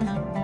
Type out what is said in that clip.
Bye.